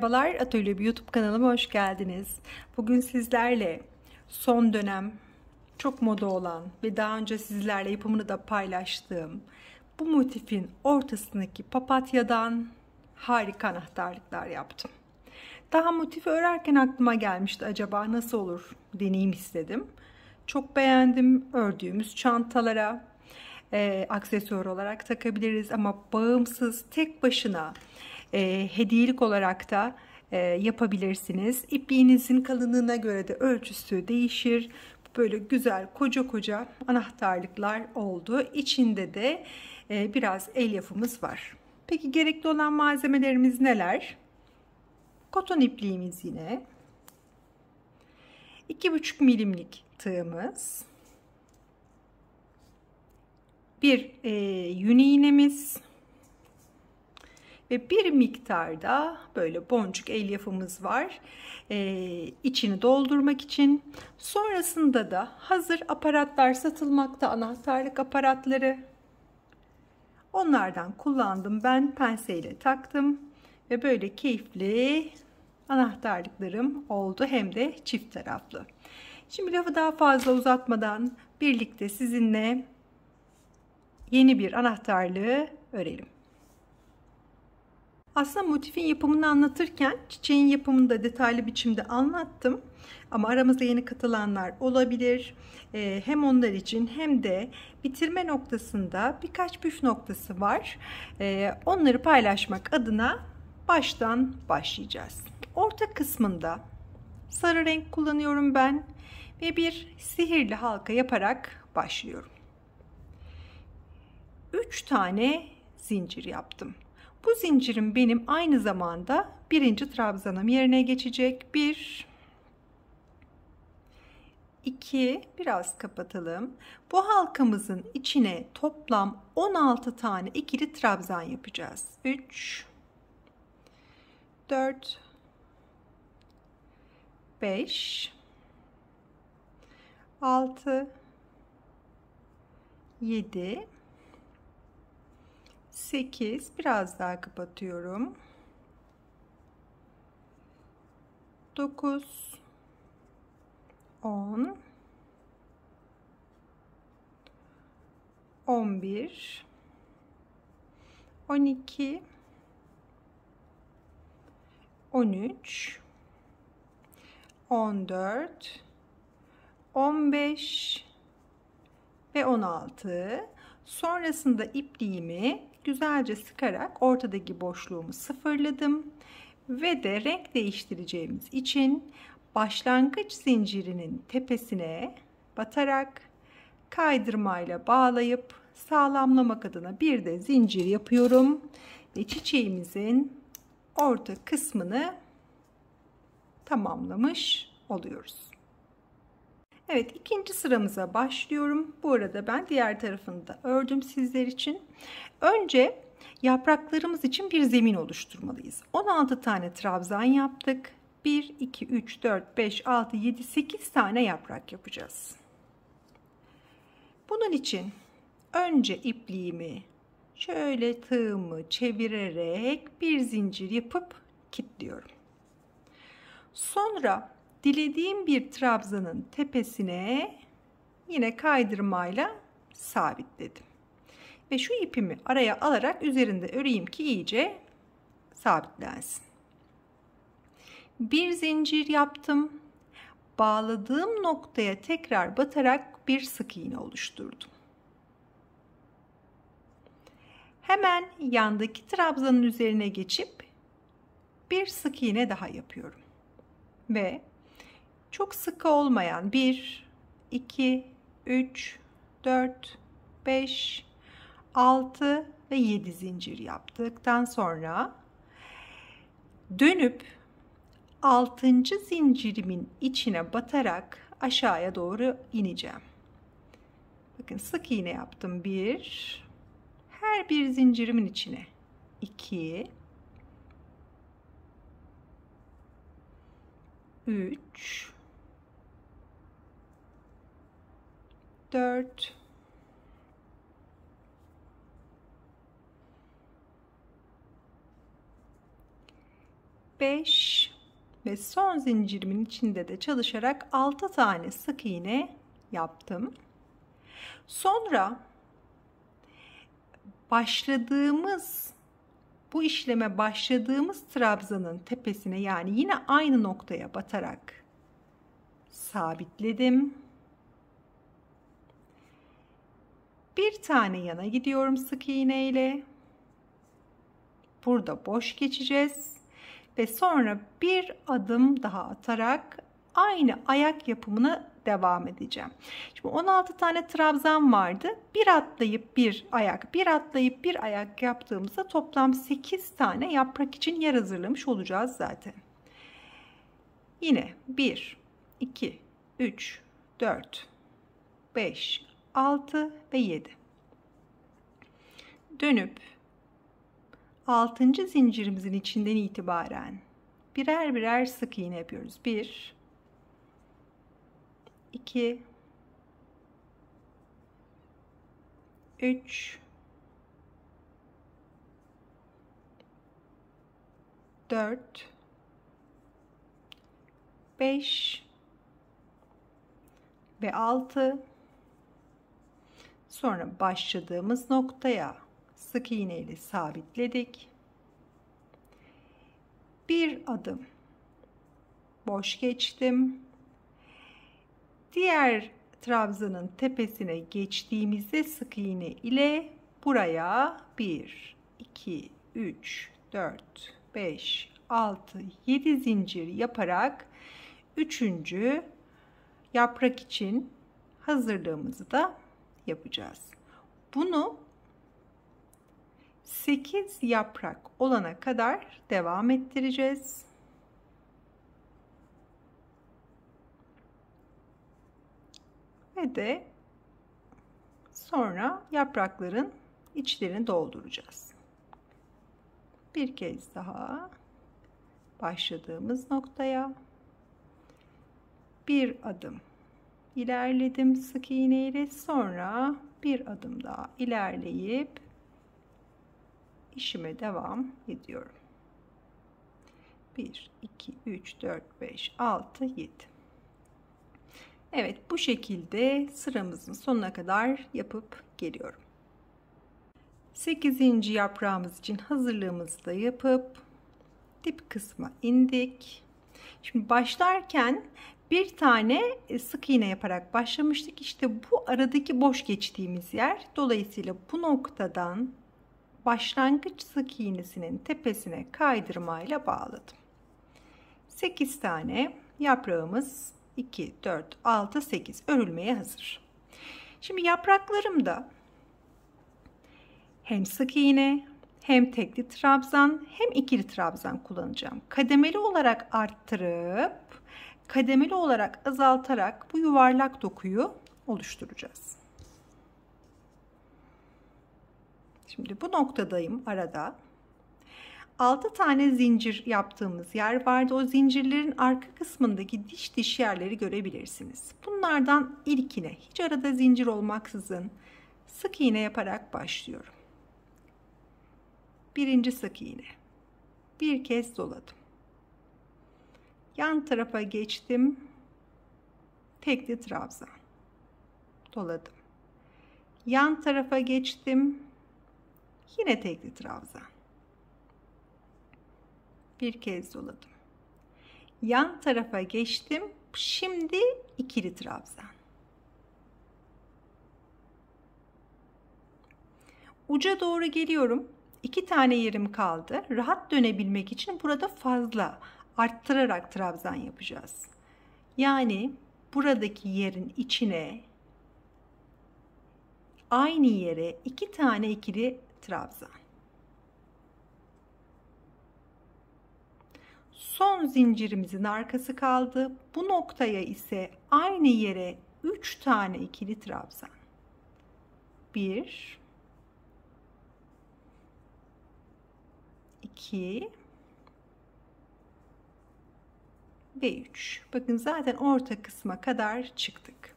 Merhabalar Atölye YouTube kanalıma hoş geldiniz. Bugün sizlerle son dönem çok moda olan ve daha önce sizlerle yapımını da paylaştığım bu motifin ortasındaki papatyadan harika anahtarlıklar yaptım. Daha motifi örerken aklıma gelmişti acaba nasıl olur deneyim istedim. Çok beğendim ördüğümüz çantalara e, aksesuar olarak takabiliriz ama bağımsız tek başına e, hediyelik olarak da e, yapabilirsiniz. İpliğinizin kalınlığına göre de ölçüsü değişir. Böyle güzel koca koca anahtarlıklar oldu. İçinde de e, biraz el yapımız var. Peki gerekli olan malzemelerimiz neler? Koton ipliğimiz yine. 2,5 milimlik tığımız. Bir e, yün iğnemiz ve bir miktarda böyle boncuk elyafımız var. Ee, içini doldurmak için. Sonrasında da hazır aparatlar satılmakta anahtarlık aparatları. Onlardan kullandım. Ben penseyle taktım ve böyle keyifli anahtarlıklarım oldu hem de çift taraflı. Şimdi lafı daha fazla uzatmadan birlikte sizinle yeni bir anahtarlığı örelim. Aslında motifin yapımını anlatırken çiçeğin yapımını da detaylı biçimde anlattım. Ama aramızda yeni katılanlar olabilir. Ee, hem onlar için hem de bitirme noktasında birkaç püf noktası var. Ee, onları paylaşmak adına baştan başlayacağız. Orta kısmında sarı renk kullanıyorum ben ve bir sihirli halka yaparak başlıyorum. 3 tane zincir yaptım. Bu zincirim benim aynı zamanda birinci trabzanım yerine geçecek. Bir, iki, biraz kapatalım. Bu halkamızın içine toplam 16 tane ikili trabzan yapacağız. 3, 4, 5, 6, 7, 8 biraz daha kapatıyorum. 9 10 11 12 13 14 15 ve 16 sonrasında ipliğimi güzelce sıkarak ortadaki boşluğumu sıfırladım ve de renk değiştireceğimiz için başlangıç zincirinin tepesine batarak kaydırmayla bağlayıp sağlamlamak adına bir de zincir yapıyorum ve çiçeğimizin orta kısmını tamamlamış oluyoruz. Evet ikinci sıramıza başlıyorum. Bu arada ben diğer tarafını da ördüm sizler için. Önce yapraklarımız için bir zemin oluşturmalıyız. 16 tane trabzan yaptık. 1, 2, 3, 4, 5, 6, 7, 8 tane yaprak yapacağız. Bunun için önce ipliğimi şöyle tığımı çevirerek bir zincir yapıp kilitliyorum. Sonra dilediğim bir trabzanın tepesine yine kaydırmayla sabitledim. Ve şu ipimi araya alarak üzerinde öreyim ki iyice sabitlensin. Bir zincir yaptım. Bağladığım noktaya tekrar batarak bir sık iğne oluşturdum. Hemen yandaki trabzanın üzerine geçip bir sık iğne daha yapıyorum. Ve çok sıkı olmayan 1, 2, 3, 4, 5, 6 ve 7 zincir yaptıktan sonra dönüp 6. zincirimin içine batarak aşağıya doğru ineceğim. Bakın sık iğne yaptım. 1 her bir zincirimin içine 2 3 4 5 5 ve son zincirimin içinde de çalışarak 6 tane sık iğne yaptım. Sonra başladığımız bu işleme başladığımız trabzanın tepesine yani yine aynı noktaya batarak sabitledim. Bir tane yana gidiyorum sık iğne ile. Burada boş geçeceğiz ve sonra bir adım daha atarak aynı ayak yapımına devam edeceğim. Şimdi 16 tane trabzan vardı. Bir atlayıp bir ayak, bir atlayıp bir ayak yaptığımızda toplam 8 tane yaprak için yer hazırlamış olacağız zaten. Yine 1, 2, 3, 4, 5, 6 ve 7. Dönüp 6. zincirimizin içinden itibaren birer birer sık iğne yapıyoruz. 1 2 3 4 5 ve 6 sonra başladığımız noktaya sık iğne ile sabitledik. Bir adım boş geçtim. Diğer trabzanın tepesine geçtiğimizde sık iğne ile buraya 1 2 3 4 5 6 7 zincir yaparak üçüncü yaprak için hazırlığımızı da yapacağız. Bunu 8 yaprak olana kadar devam ettireceğiz. Ve de sonra yaprakların içlerini dolduracağız. Bir kez daha başladığımız noktaya bir adım ilerledim sık iğne sonra bir adım daha ilerleyip işime devam ediyorum. 1 2 3 4 5 6 7 Evet bu şekilde sıramızın sonuna kadar yapıp geliyorum. 8. yaprağımız için hazırlığımızı da yapıp dip kısma indik. Şimdi başlarken bir tane e, sık iğne yaparak başlamıştık. İşte bu aradaki boş geçtiğimiz yer. Dolayısıyla bu noktadan başlangıç sık iğnesinin tepesine kaydırmayla bağladım. 8 tane yaprağımız 2, 4, 6, 8 örülmeye hazır. Şimdi yapraklarımda hem sık iğne hem tekli trabzan hem ikili trabzan kullanacağım. Kademeli olarak arttırıp kademeli olarak azaltarak bu yuvarlak dokuyu oluşturacağız. Şimdi bu noktadayım arada. 6 tane zincir yaptığımız yer vardı. O zincirlerin arka kısmındaki diş diş yerleri görebilirsiniz. Bunlardan ilkine hiç arada zincir olmaksızın sık iğne yaparak başlıyorum. Birinci sık iğne. Bir kez doladım. Yan tarafa geçtim. Tekli trabzan. Doladım. Yan tarafa geçtim. Yine tekli trabzan. Bir kez doladım. Yan tarafa geçtim. Şimdi ikili trabzan. Uca doğru geliyorum. İki tane yerim kaldı. Rahat dönebilmek için burada fazla arttırarak trabzan yapacağız. Yani buradaki yerin içine aynı yere iki tane ikili trabzan. Son zincirimizin arkası kaldı. Bu noktaya ise aynı yere 3 tane ikili trabzan. 1 2 ve 3. Bakın zaten orta kısma kadar çıktık.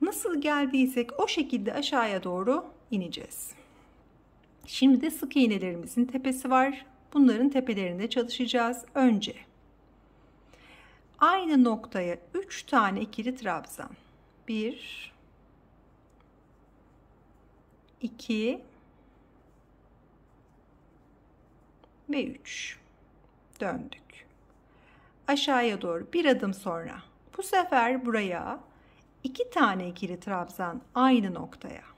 Nasıl geldiysek o şekilde aşağıya doğru ineceğiz. Şimdi de sık iğnelerimizin tepesi var. bunların tepelerinde çalışacağız. Önce aynı noktaya 3 tane ikili trabzan. 1 2 ve 3 döndük. Aşağıya doğru bir adım sonra bu sefer buraya iki tane ikili trabzan aynı noktaya.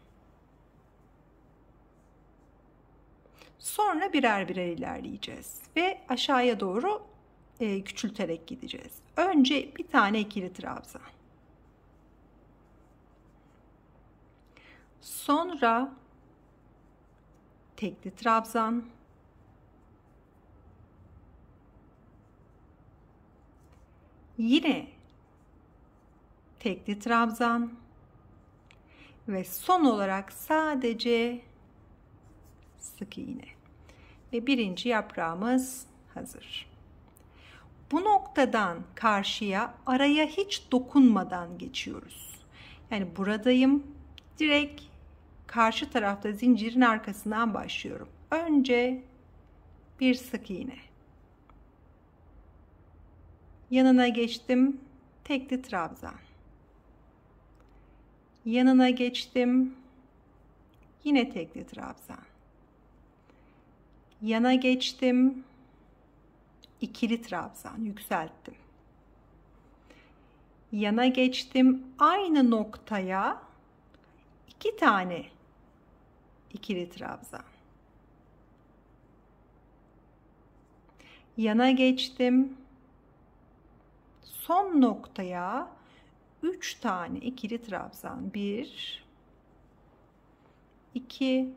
Sonra birer birer ilerleyeceğiz ve aşağıya doğru e, küçülterek gideceğiz. Önce bir tane ikili trabzan. Sonra tekli trabzan. Yine tekli trabzan ve son olarak sadece sık iğne. Ve birinci yaprağımız hazır. Bu noktadan karşıya araya hiç dokunmadan geçiyoruz. Yani buradayım. Direkt karşı tarafta zincirin arkasından başlıyorum. Önce bir sık iğne. Yanına geçtim. Tekli trabzan. Yanına geçtim. Yine tekli trabzan. Yana geçtim. ikili trabzan yükselttim. Yana geçtim. Aynı noktaya iki tane ikili trabzan. Yana geçtim. Son noktaya 3 tane ikili trabzan. 1 2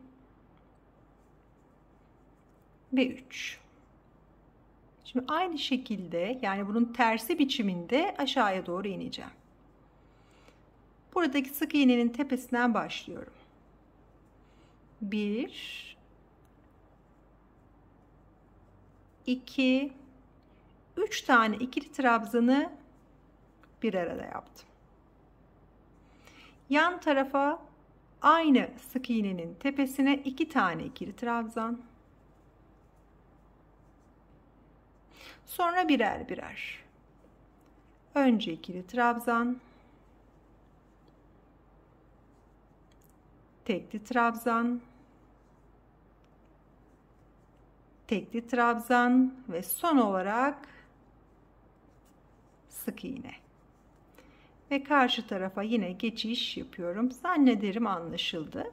ve 3. Şimdi aynı şekilde yani bunun tersi biçiminde aşağıya doğru ineceğim. Buradaki sık iğnenin tepesinden başlıyorum. 1 2 3 tane ikili trabzanı bir arada yaptım. Yan tarafa aynı sık iğnenin tepesine iki tane ikili trabzan. Sonra birer birer. Önce ikili trabzan. Tekli trabzan. Tekli trabzan ve son olarak sık iğne ve karşı tarafa yine geçiş yapıyorum. Zannederim anlaşıldı.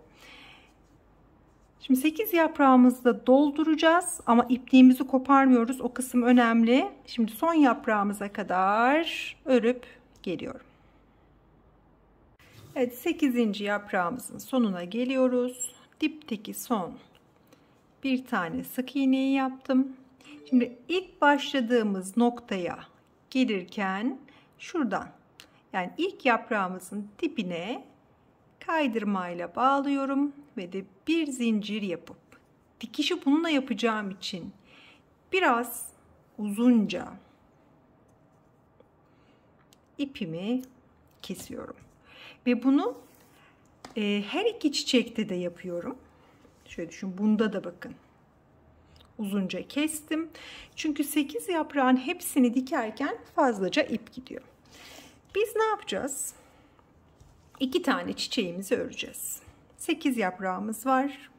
Şimdi 8 yaprağımızı da dolduracağız ama ipliğimizi koparmıyoruz. O kısım önemli. Şimdi son yaprağımıza kadar örüp geliyorum. Evet 8. yaprağımızın sonuna geliyoruz. Dipteki son bir tane sık iğneyi yaptım. Şimdi ilk başladığımız noktaya gelirken şuradan yani ilk yaprağımızın dibine kaydırmayla bağlıyorum ve de bir zincir yapıp dikişi bununla yapacağım için biraz uzunca ipimi kesiyorum. Ve bunu e, her iki çiçekte de yapıyorum. Şöyle düşün bunda da bakın. Uzunca kestim. Çünkü 8 yaprağın hepsini dikerken fazlaca ip gidiyor. Biz ne yapacağız? İki tane çiçeğimizi öreceğiz. 8 yaprağımız var.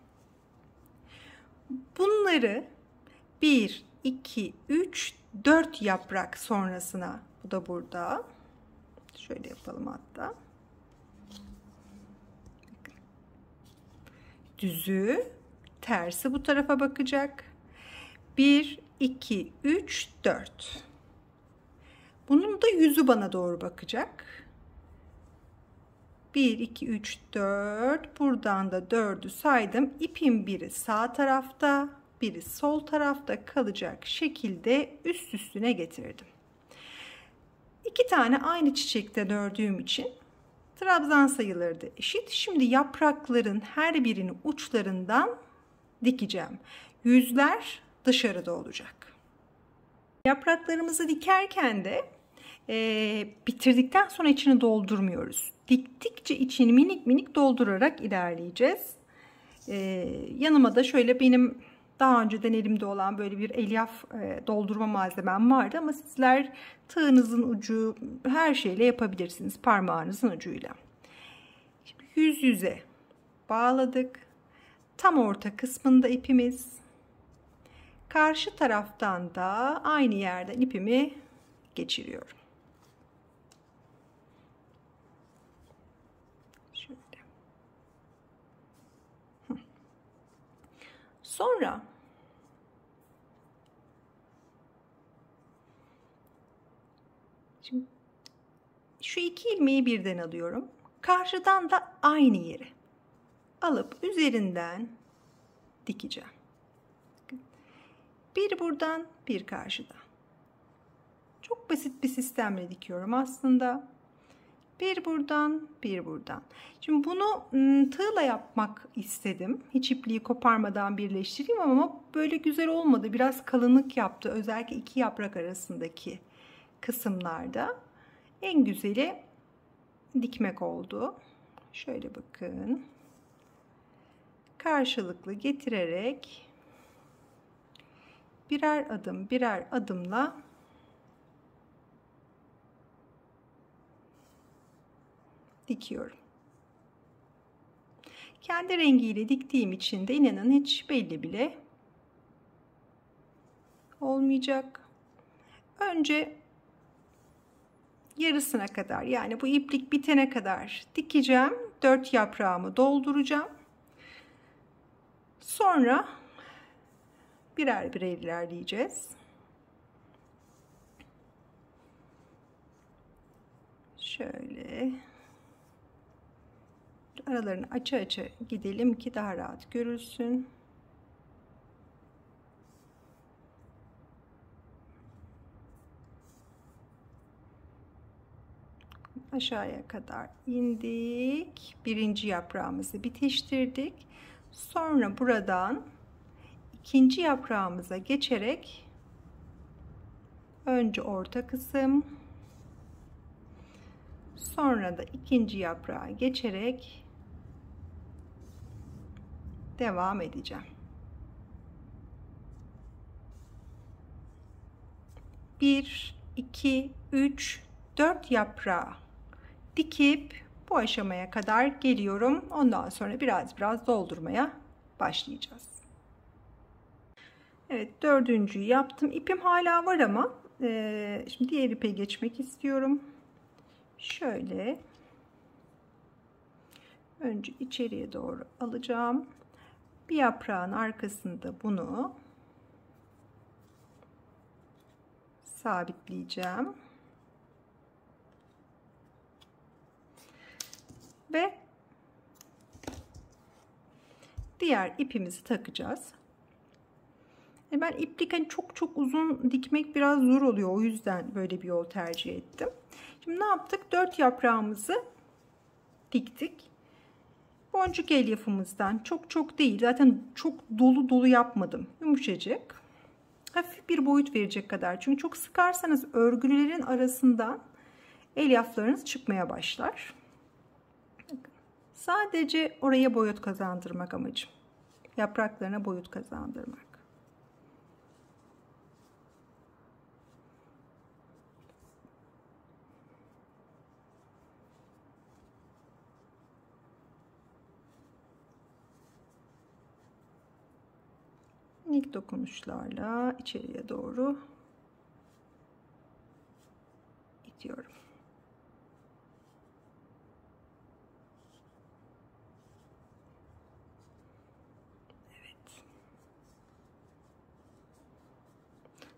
Bunları 1, 2, 3, 4 yaprak sonrasına bu da burada. Şöyle yapalım hatta. Düzü, tersi bu tarafa bakacak. 1, 2, 3, 4. Bunun da yüzü bana doğru bakacak. 1, 2, 3, 4. Buradan da 4'ü saydım. İpin biri sağ tarafta, biri sol tarafta kalacak şekilde üst üstüne getirdim. İki tane aynı çiçekten ördüğüm için trabzan sayıları da eşit. Şimdi yaprakların her birinin uçlarından dikeceğim. Yüzler dışarıda olacak. Yapraklarımızı dikerken de e, bitirdikten sonra içini doldurmuyoruz. Diktikçe içini minik minik doldurarak ilerleyeceğiz. E, yanıma da şöyle benim Daha önceden elimde olan böyle bir elyaf e, doldurma malzemem vardı ama sizler tığınızın ucu her şeyle yapabilirsiniz parmağınızın ucuyla. Şimdi yüz yüze bağladık. Tam orta kısmında ipimiz. Karşı taraftan da aynı yerden ipimi geçiriyorum. Şöyle. Sonra Şimdi şu iki ilmeği birden alıyorum. Karşıdan da aynı yere alıp üzerinden dikeceğim. Bir buradan, bir karşıdan. Çok basit bir sistemle dikiyorum aslında. Bir buradan, bir buradan. Şimdi bunu tığla yapmak istedim. Hiç ipliği koparmadan birleştireyim ama böyle güzel olmadı. Biraz kalınlık yaptı. Özellikle iki yaprak arasındaki kısımlarda. En güzeli dikmek oldu. Şöyle bakın. Karşılıklı getirerek birer adım birer adımla dikiyorum. Kendi rengiyle diktiğim için de inanın hiç belli bile olmayacak. Önce yarısına kadar yani bu iplik bitene kadar dikeceğim. Dört yaprağımı dolduracağım. Sonra birer birer ilerleyeceğiz. Şöyle aralarını açı açı gidelim ki daha rahat görülsün. aşağıya kadar indik. Birinci yaprağımızı bitiştirdik. Sonra buradan ikinci yaprağımıza geçerek önce orta kısım sonra da ikinci yaprağa geçerek devam edeceğim. 1 2 3 4 yaprağı dikip bu aşamaya kadar geliyorum. Ondan sonra biraz biraz doldurmaya başlayacağız. Evet dördüncüyü yaptım. İpim hala var ama e, şimdi diğer ipe geçmek istiyorum. Şöyle önce içeriye doğru alacağım. Bir yaprağın arkasında bunu sabitleyeceğim. Ve diğer ipimizi takacağız. E, ben iplik hani çok çok uzun dikmek biraz zor oluyor. O yüzden böyle bir yol tercih ettim. Şimdi ne yaptık? Dört yaprağımızı diktik. Boncuk elyafımızdan çok çok değil. Zaten çok dolu dolu yapmadım. Yumuşacık. Hafif bir boyut verecek kadar. Çünkü çok sıkarsanız örgülerin arasından elyaflarınız çıkmaya başlar. Sadece oraya boyut kazandırmak amacım. Yapraklarına boyut kazandırmak. Minik dokunuşlarla içeriye doğru itiyorum. Evet.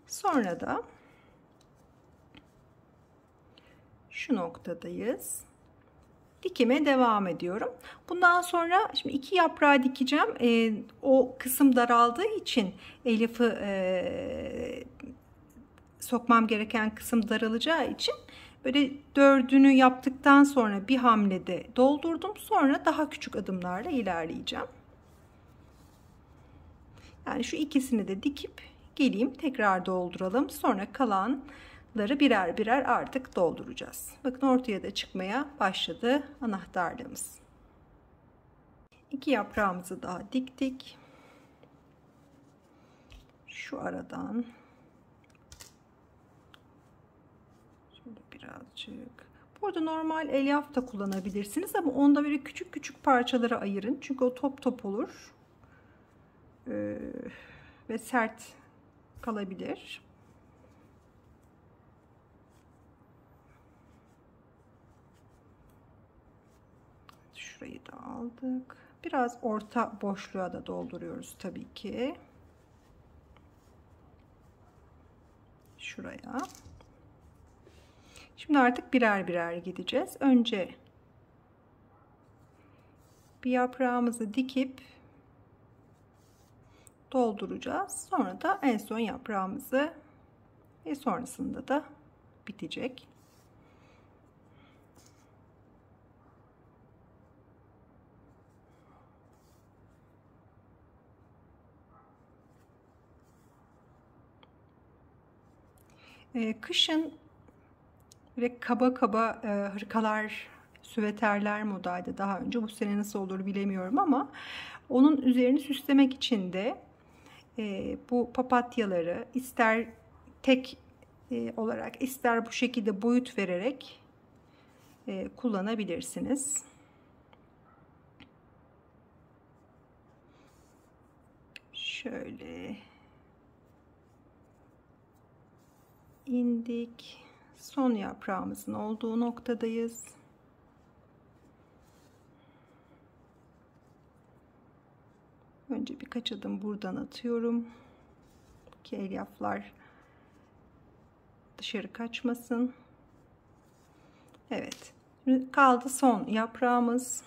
Sonra da şu noktadayız dikime devam ediyorum. Bundan sonra şimdi iki yaprağı dikeceğim. E, o kısım daraldığı için Elif'i e, sokmam gereken kısım daralacağı için böyle dördünü yaptıktan sonra bir hamlede doldurdum. Sonra daha küçük adımlarla ilerleyeceğim. Yani şu ikisini de dikip geleyim tekrar dolduralım. Sonra kalan ları birer birer artık dolduracağız. Bakın ortaya da çıkmaya başladı anahtarlığımız. İki yaprağımızı daha diktik. şu aradan şöyle birazcık burada normal elyaf da kullanabilirsiniz ama onda böyle küçük küçük parçalara ayırın çünkü o top top olur ee, ve sert kalabilir şurayı da aldık biraz orta boşluğa da dolduruyoruz tabii ki şuraya. Şimdi artık birer birer gideceğiz. Önce bir yaprağımızı dikip dolduracağız. Sonra da en son yaprağımızı ve sonrasında da bitecek. Ee, kışın böyle kaba kaba e, hırkalar, süveterler modaydı daha önce. Bu sene nasıl olur bilemiyorum ama onun üzerini süslemek için de e, bu papatyaları ister tek e, olarak ister bu şekilde boyut vererek kullanabilirsiniz. Şöyle indik. Son yaprağımızın olduğu noktadayız. Önce birkaç adım buradan atıyorum. Ki elyaflar dışarı kaçmasın. Evet. Kaldı son yaprağımız.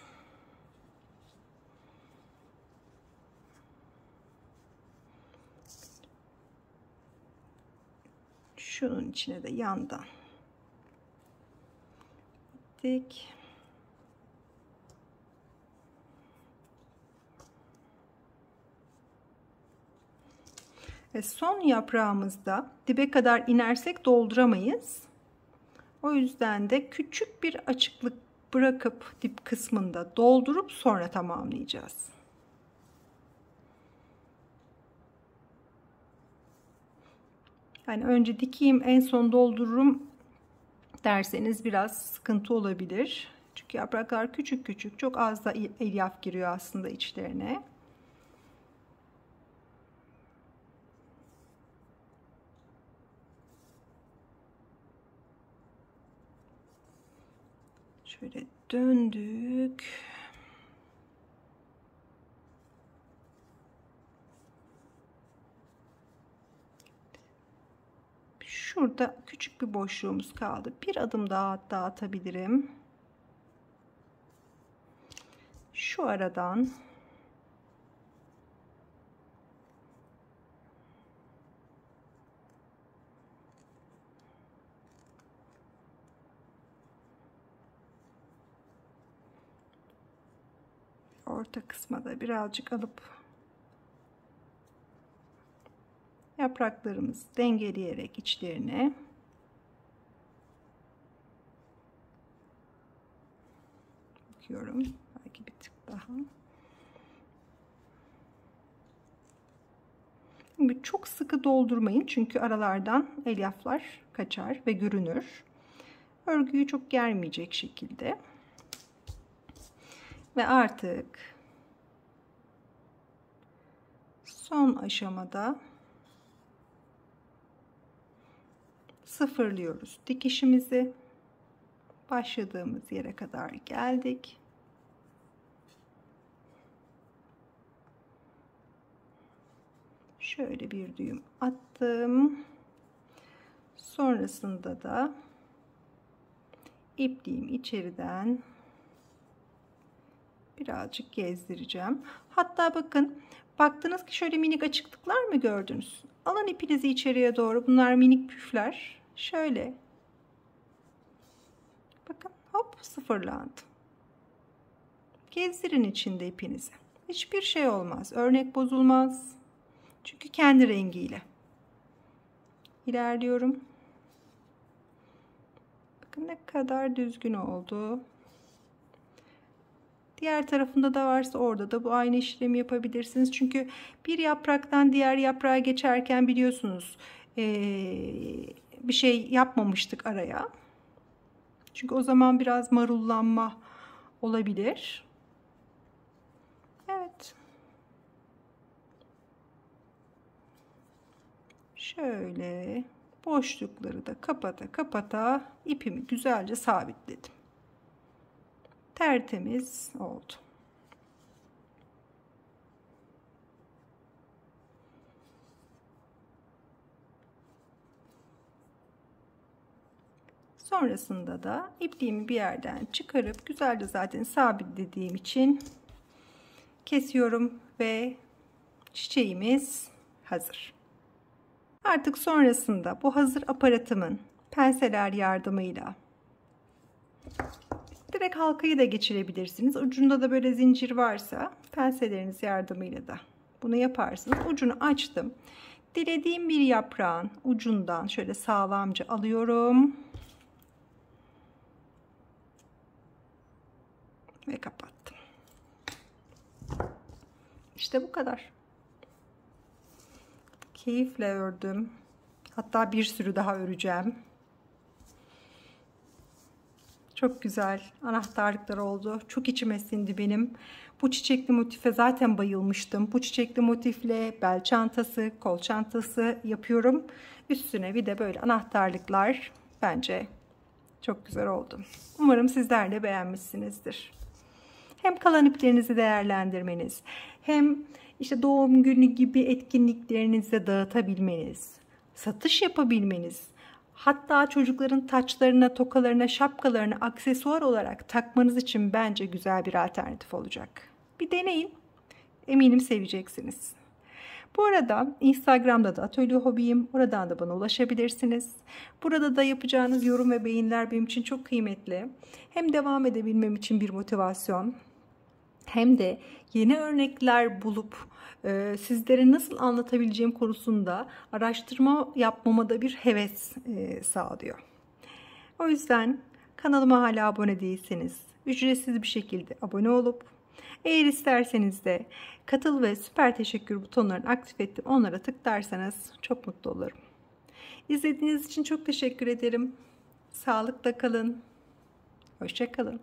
İçine de yandan. Dik. Ve son yaprağımızda dibe kadar inersek dolduramayız. O yüzden de küçük bir açıklık bırakıp dip kısmında doldurup sonra tamamlayacağız Yani önce dikeyim en son doldururum derseniz biraz sıkıntı olabilir. Çünkü yapraklar küçük küçük çok az da elyaf giriyor aslında içlerine. Şöyle döndük. Şurada küçük bir boşluğumuz kaldı. Bir adım daha hatta atabilirim. Şu aradan orta kısma da birazcık alıp yapraklarımızı dengeleyerek içlerine bakıyorum belki bir tık daha Şimdi çok sıkı doldurmayın çünkü aralardan elyaflar kaçar ve görünür. Örgüyü çok germeyecek şekilde. Ve artık son aşamada sıfırlıyoruz. Dikişimizi başladığımız yere kadar geldik. Şöyle bir düğüm attım. Sonrasında da ipliğimi içeriden birazcık gezdireceğim. Hatta bakın baktınız ki şöyle minik açıklıklar mı gördünüz? Alın ipinizi içeriye doğru bunlar minik püfler şöyle. Bakın hop sıfırlandı. Gezdirin içinde ipinizi. Hiçbir şey olmaz örnek bozulmaz. Çünkü kendi rengiyle. İlerliyorum. Bakın ne kadar düzgün oldu. Diğer tarafında da varsa orada da bu aynı işlemi yapabilirsiniz. Çünkü bir yapraktan diğer yaprağa geçerken biliyorsunuz bir şey yapmamıştık araya. Çünkü o zaman biraz marullanma olabilir. Evet. Şöyle boşlukları da kapata kapata ipimi güzelce sabitledim. Tertemiz oldu. Sonrasında da ipliğimi bir yerden çıkarıp güzelce zaten sabitlediğim için kesiyorum ve çiçeğimiz hazır. Artık sonrasında bu hazır aparatımın penseler yardımıyla direkt halkayı da geçirebilirsiniz. Ucunda da böyle zincir varsa penseleriniz yardımıyla da bunu yaparsınız. Ucunu açtım. Dilediğim bir yaprağın ucundan şöyle sağlamca alıyorum. Ve kapattım. İşte bu kadar keyifle ördüm. Hatta bir sürü daha öreceğim. Çok güzel anahtarlıklar oldu. Çok içime sindi benim. Bu çiçekli motife zaten bayılmıştım. Bu çiçekli motifle bel çantası, kol çantası yapıyorum. Üstüne bir de böyle anahtarlıklar bence çok güzel oldu. Umarım sizler de beğenmişsinizdir. Hem kalan iplerinizi değerlendirmeniz hem işte doğum günü gibi etkinliklerinize dağıtabilmeniz, satış yapabilmeniz, hatta çocukların taçlarına, tokalarına, şapkalarına aksesuar olarak takmanız için bence güzel bir alternatif olacak. Bir deneyin. Eminim seveceksiniz. Bu arada Instagram'da da Atölye Hobiyim. Oradan da bana ulaşabilirsiniz. Burada da yapacağınız yorum ve beğeniler benim için çok kıymetli. Hem devam edebilmem için bir motivasyon hem de yeni örnekler bulup e, sizlere nasıl anlatabileceğim konusunda araştırma yapmama da bir heves e, sağlıyor. O yüzden kanalıma hala abone değilseniz ücretsiz bir şekilde abone olup eğer isterseniz de katıl ve süper teşekkür butonlarını aktif ettim onlara tıklarsanız çok mutlu olurum. İzlediğiniz için çok teşekkür ederim. Sağlıkla kalın. Hoşçakalın.